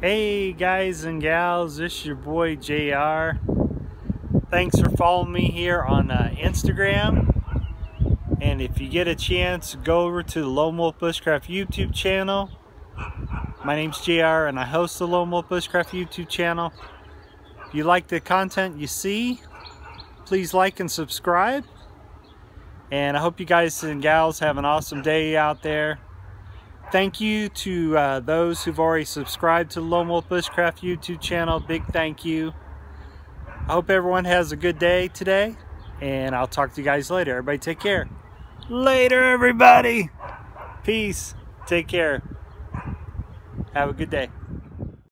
Hey guys and gals, this is your boy JR. Thanks for following me here on uh, Instagram. And if you get a chance, go over to the Lone Wolf Bushcraft YouTube channel. My name's JR and I host the Lone Wolf Bushcraft YouTube channel. If you like the content you see, please like and subscribe. And I hope you guys and gals have an awesome day out there. Thank you to uh, those who've already subscribed to the Lone Wolf Bushcraft YouTube channel. Big thank you. I hope everyone has a good day today. And I'll talk to you guys later. Everybody take care. Later, everybody. Peace. Take care. Have a good day.